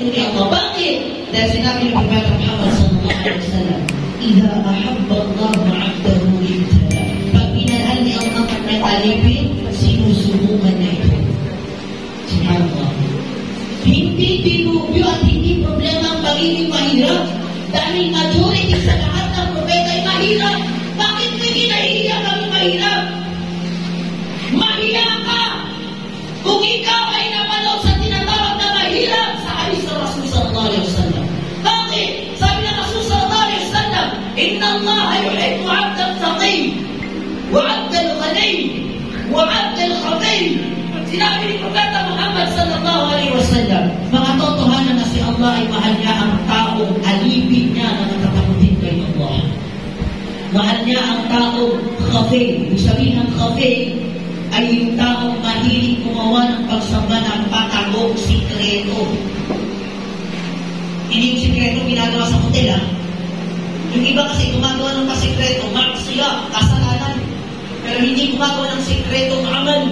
وبقي ذات نبي محمد صلى الله عليه وسلم إذا أحب الله عبده ابتلاه فبناء لأن من أليبي sinusubo man na ito. Sinagawa. Hindi tinubyo at hindi problema ang pagiging mahirap dahil majority sa lahat ng propeta ay mahirap. Bakit may kinahiya kami mahirap? Mahiya ka! Kung ikaw wa 'abdan khafi. Sinabi ni Propeta Muhammad sallallahu alaihi wasallam, mga totohanan na si Allah ay mahal niya ang taong alipin niya na natatakutin kay Allah. Mahal niya ang taong khafi. Ibig sabihin ng khafi ay yung taong mahilig gumawa ng pagsamba ng patagong sikreto. Hindi yung sikreto ginagawa sa hotel, ha? Yung iba kasi gumagawa ng pasikreto, maksiya, kasalanan. Pero hindi gumagawa ng sikretong amal.